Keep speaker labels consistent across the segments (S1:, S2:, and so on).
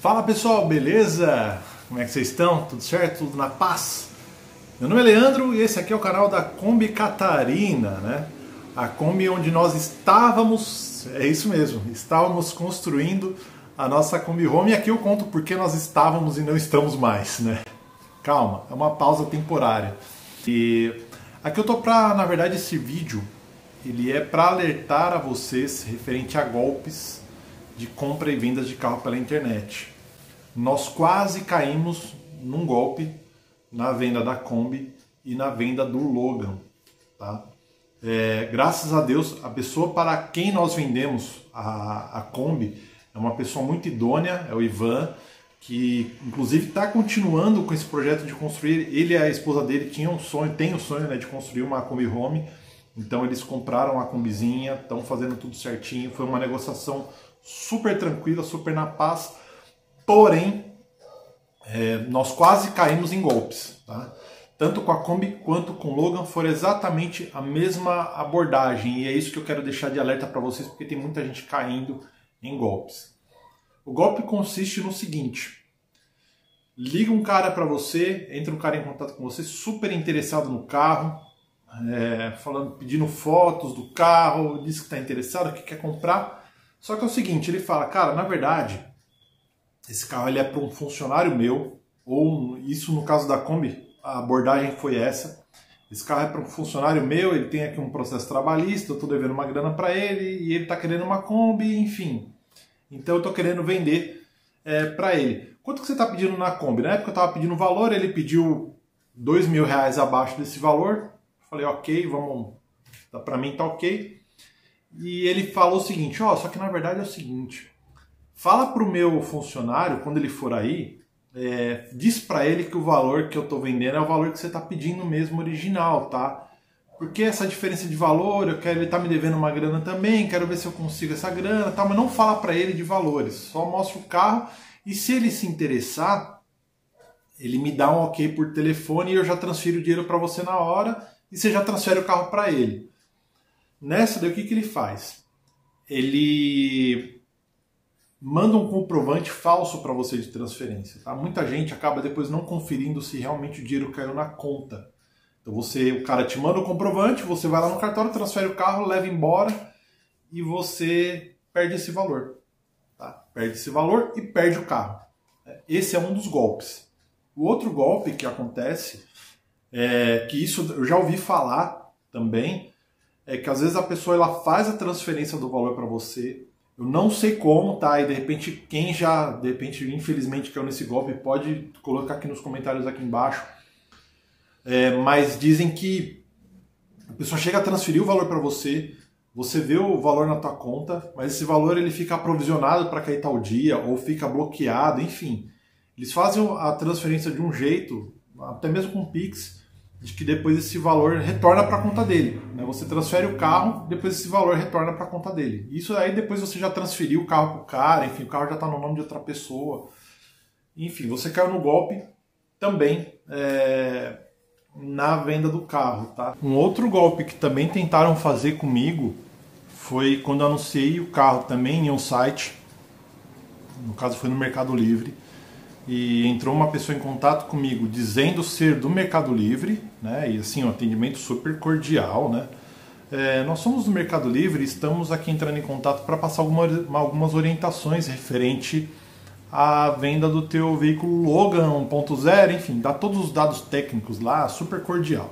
S1: Fala pessoal, beleza? Como é que vocês estão? Tudo certo? Tudo na paz? Meu nome é Leandro e esse aqui é o canal da Kombi Catarina, né? A Kombi onde nós estávamos, é isso mesmo, estávamos construindo a nossa Kombi Home e aqui eu conto porque nós estávamos e não estamos mais, né? Calma, é uma pausa temporária. E aqui eu tô pra, na verdade, esse vídeo, ele é para alertar a vocês referente a golpes de compra e vendas de carro pela internet. Nós quase caímos num golpe na venda da Kombi e na venda do Logan. Tá? É, graças a Deus, a pessoa para quem nós vendemos a, a Kombi é uma pessoa muito idônea, é o Ivan, que inclusive está continuando com esse projeto de construir. Ele e a esposa dele tinham um sonho, tem o um sonho né, de construir uma Kombi Home. Então eles compraram a combizinha, estão fazendo tudo certinho. Foi uma negociação super tranquila, super na paz. Porém, é, nós quase caímos em golpes. Tá? Tanto com a Kombi quanto com o Logan foram exatamente a mesma abordagem. E é isso que eu quero deixar de alerta para vocês, porque tem muita gente caindo em golpes. O golpe consiste no seguinte: liga um cara para você, entra um cara em contato com você, super interessado no carro, é, falando, pedindo fotos do carro, diz que está interessado, que quer comprar. Só que é o seguinte, ele fala, cara, na verdade, esse carro ele é para um funcionário meu, ou isso no caso da Kombi, a abordagem foi essa. Esse carro é para um funcionário meu, ele tem aqui um processo trabalhista, eu estou devendo uma grana para ele e ele está querendo uma Kombi, enfim. Então eu estou querendo vender é, para ele. Quanto que você está pedindo na Kombi? Na época eu estava pedindo valor, ele pediu dois mil reais abaixo desse valor. Falei, ok, vamos, para mim tá ok. E ele falou o seguinte, ó, oh, só que na verdade é o seguinte, fala pro meu funcionário, quando ele for aí, é, diz para ele que o valor que eu tô vendendo é o valor que você tá pedindo mesmo original, tá? Porque essa diferença de valor, eu quero, ele tá me devendo uma grana também, quero ver se eu consigo essa grana, tá? Mas não fala para ele de valores, só mostra o carro e se ele se interessar, ele me dá um ok por telefone e eu já transfiro o dinheiro para você na hora e você já transfere o carro para ele. Nessa daí, o que, que ele faz? Ele manda um comprovante falso para você de transferência. Tá? Muita gente acaba depois não conferindo se realmente o dinheiro caiu na conta. Então você, o cara te manda o comprovante, você vai lá no cartório, transfere o carro, leva embora e você perde esse valor. Tá? Perde esse valor e perde o carro. Esse é um dos golpes. O outro golpe que acontece é que isso eu já ouvi falar também é que às vezes a pessoa ela faz a transferência do valor para você. Eu não sei como, tá? E de repente quem já, de repente, infelizmente caiu nesse golpe, pode colocar aqui nos comentários aqui embaixo. É, mas dizem que a pessoa chega a transferir o valor para você, você vê o valor na tua conta, mas esse valor ele fica aprovisionado para cair tal dia ou fica bloqueado, enfim. Eles fazem a transferência de um jeito, até mesmo com Pix, de que depois esse valor retorna para a conta dele. Né? Você transfere o carro, depois esse valor retorna para a conta dele. Isso aí depois você já transferiu o carro para o cara, enfim, o carro já está no nome de outra pessoa. Enfim, você caiu no golpe também é, na venda do carro. Tá? Um outro golpe que também tentaram fazer comigo foi quando anunciei o carro também em um site, no caso foi no Mercado Livre, e entrou uma pessoa em contato comigo dizendo ser do Mercado Livre, né? E assim, um atendimento super cordial, né? É, nós somos do Mercado Livre e estamos aqui entrando em contato para passar alguma, algumas orientações referente à venda do teu veículo Logan 1.0, enfim, dá todos os dados técnicos lá, super cordial.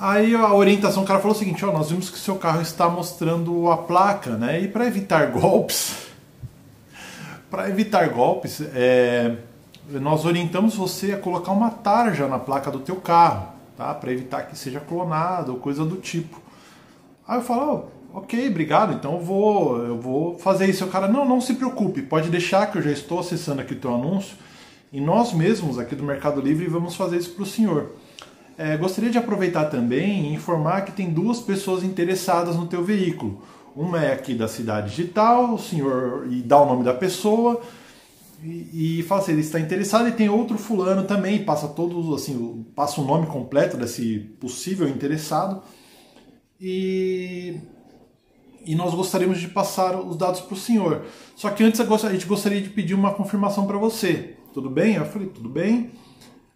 S1: Aí a orientação, o cara falou o seguinte, ó, nós vimos que seu carro está mostrando a placa, né? E para evitar golpes, para evitar golpes, é, nós orientamos você a colocar uma tarja na placa do teu carro, tá? Para evitar que seja clonado ou coisa do tipo. Aí eu falo, oh, ok, obrigado, então eu vou, eu vou fazer isso. O cara, não, não se preocupe, pode deixar que eu já estou acessando aqui o teu anúncio e nós mesmos aqui do Mercado Livre vamos fazer isso para o senhor. É, gostaria de aproveitar também e informar que tem duas pessoas interessadas no teu veículo. Uma é aqui da cidade digital, o senhor e dá o nome da pessoa e, e fala assim, ele está interessado e tem outro fulano também, passa todos assim, passa o nome completo desse possível interessado e e nós gostaríamos de passar os dados para o senhor. Só que antes a gente gostaria de pedir uma confirmação para você. Tudo bem? Eu falei, tudo bem.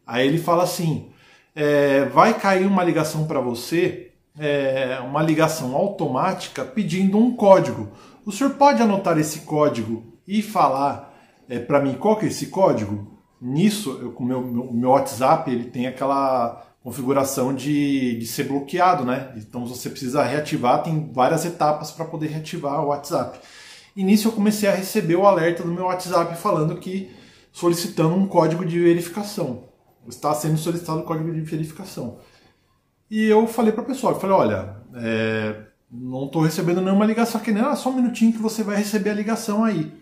S1: Aí ele fala assim: é, vai cair uma ligação para você, é, uma ligação automática pedindo um código. O senhor pode anotar esse código e falar é, para mim qual que é esse código? Nisso, o meu, meu, meu WhatsApp ele tem aquela configuração de, de ser bloqueado, né? Então você precisa reativar, tem várias etapas para poder reativar o WhatsApp. E nisso eu comecei a receber o alerta do meu WhatsApp falando que solicitando um código de verificação. Está sendo solicitado o código de verificação. E eu falei para a pessoa, eu falei, olha, é, não estou recebendo nenhuma ligação aqui, ah, só um minutinho que você vai receber a ligação aí.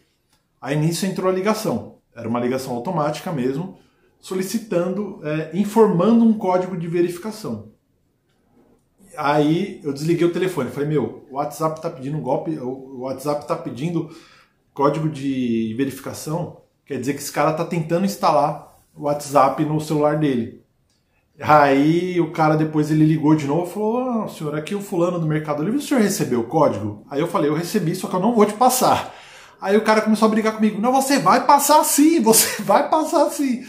S1: Aí nisso entrou a ligação. Era uma ligação automática mesmo solicitando, é, informando um código de verificação. Aí eu desliguei o telefone, falei, meu, o WhatsApp está pedindo um golpe, o WhatsApp está pedindo código de verificação, quer dizer que esse cara está tentando instalar o WhatsApp no celular dele. Aí o cara depois ele ligou de novo e falou: oh, senhor, aqui o fulano do Mercado Livre, o senhor recebeu o código? Aí eu falei, eu recebi, só que eu não vou te passar. Aí o cara começou a brigar comigo, não, você vai passar sim, você vai passar sim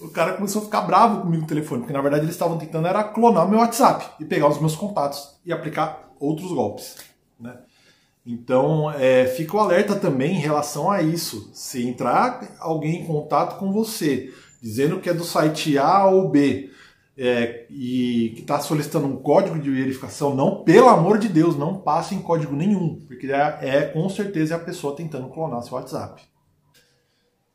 S1: o cara começou a ficar bravo comigo no telefone, porque na verdade eles estavam tentando era clonar o meu WhatsApp e pegar os meus contatos e aplicar outros golpes. Né? Então, é, fica o alerta também em relação a isso. Se entrar alguém em contato com você, dizendo que é do site A ou B, é, e que está solicitando um código de verificação, não, pelo amor de Deus, não passe em código nenhum, porque é, é com certeza a pessoa tentando clonar seu WhatsApp.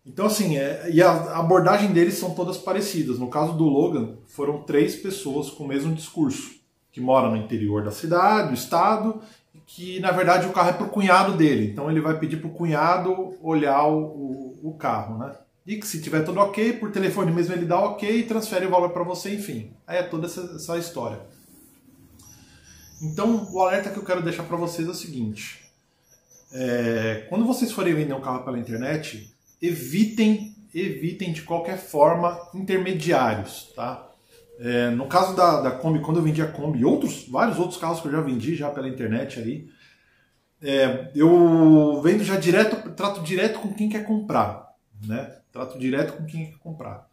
S1: Então, assim, é, e a abordagem deles são todas parecidas. No caso do Logan, foram três pessoas com o mesmo discurso, que moram no interior da cidade, do estado, e que na verdade o carro é para o cunhado dele. Então ele vai pedir para o cunhado olhar o, o, o, carro, né? E que se tiver tudo ok, por telefone mesmo ele dá ok e transfere o valor para você, enfim. Aí é toda essa, essa história. Então, o alerta que eu quero deixar para vocês é o seguinte: é, quando vocês forem vender um carro pela internet, evitem, evitem de qualquer forma intermediários, tá? É, no caso da, da Kombi, quando eu vendi a Kombi, outros, vários outros carros que eu já vendi já pela internet aí, é, eu vendo já direto, trato direto com quem quer comprar, né? Trato direto com quem quer comprar.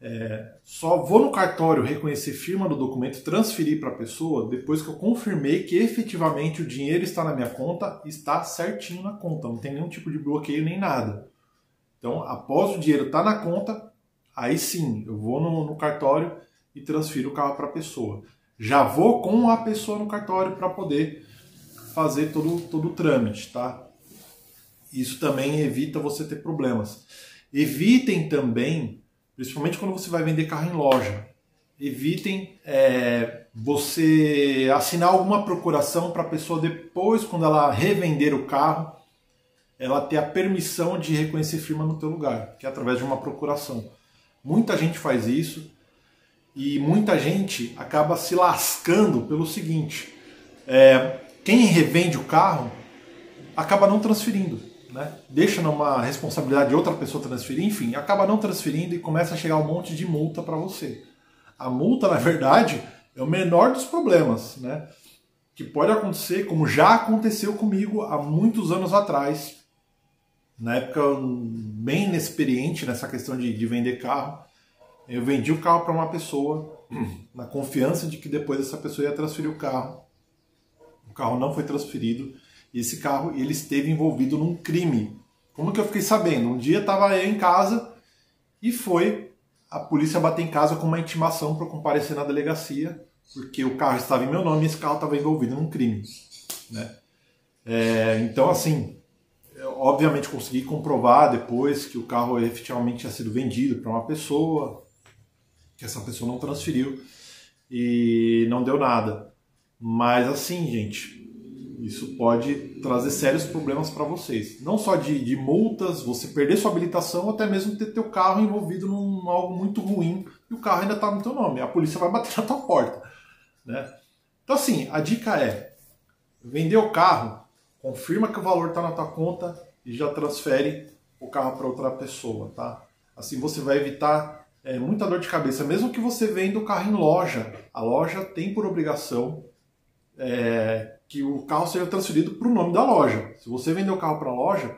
S1: É, só vou no cartório reconhecer firma do documento, transferir para a pessoa depois que eu confirmei que efetivamente o dinheiro está na minha conta, está certinho na conta, não tem nenhum tipo de bloqueio nem nada. Então, após o dinheiro estar tá na conta, aí sim, eu vou no, no cartório e transfiro o carro para a pessoa. Já vou com a pessoa no cartório para poder fazer todo, todo o trâmite, tá? Isso também evita você ter problemas. Evitem também, principalmente quando você vai vender carro em loja, evitem é, você assinar alguma procuração para a pessoa depois, quando ela revender o carro, ela ter a permissão de reconhecer firma no teu lugar, que é através de uma procuração. Muita gente faz isso e muita gente acaba se lascando pelo seguinte: é, quem revende o carro acaba não transferindo, né? deixa numa responsabilidade de outra pessoa transferir, enfim, acaba não transferindo e começa a chegar um monte de multa para você. A multa, na verdade, é o menor dos problemas, né? Que pode acontecer, como já aconteceu comigo há muitos anos atrás, na época bem inexperiente nessa questão de, de vender carro. Eu vendi o carro para uma pessoa na confiança de que depois essa pessoa ia transferir o carro. O carro não foi transferido e esse carro ele esteve envolvido num crime. Como que eu fiquei sabendo? Um dia estava eu em casa e foi a polícia bater em casa com uma intimação para comparecer na delegacia, porque o carro estava em meu nome e esse carro estava envolvido num crime. Né? É, então, assim, obviamente consegui comprovar depois que o carro efetivamente tinha sido vendido para uma pessoa, que essa pessoa não transferiu e não deu nada. Mas assim, gente, isso pode trazer sérios problemas para vocês. Não só de, de, multas, você perder sua habilitação, ou até mesmo ter teu carro envolvido num algo muito ruim e o carro ainda está no teu nome. A polícia vai bater na tua porta. Né? Então assim, a dica é, vender o carro, confirma que o valor está na tua conta e já transfere o carro para outra pessoa, tá? Assim você vai evitar é, muita dor de cabeça. Mesmo que você venda o carro em loja, a loja tem por obrigação é, que o carro seja transferido para o nome da loja. Se você vender o carro para a loja,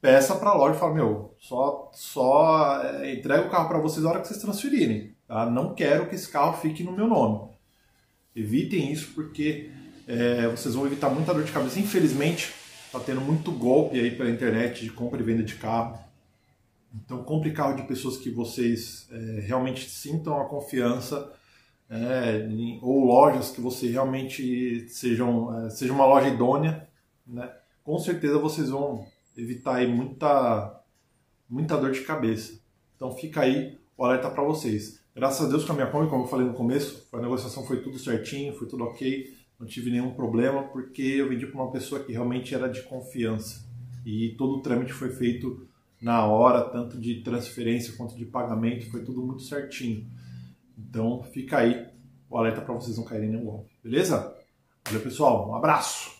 S1: peça para a loja e fala, meu, só, só é, entrega o carro para vocês na hora que vocês transferirem. Tá? Não quero que esse carro fique no meu nome. Evitem isso porque é, vocês vão evitar muita dor de cabeça. Infelizmente, está tendo muito golpe aí pela internet de compra e venda de carro. Então, compre carro de pessoas que vocês é, realmente sintam a confiança, é, ou lojas que você realmente sejam, é, seja uma loja idônea, né? Com certeza vocês vão evitar aí muita, muita dor de cabeça. Então, fica aí o alerta para vocês. Graças a Deus com a minha Kombi, como eu falei no começo, a negociação foi tudo certinho, foi tudo ok, não tive nenhum problema, porque eu vendi para uma pessoa que realmente era de confiança. E todo o trâmite foi feito na hora, tanto de transferência quanto de pagamento, foi tudo muito certinho. Então fica aí o alerta para vocês não caírem em nenhum golpe, beleza? Valeu pessoal, um abraço!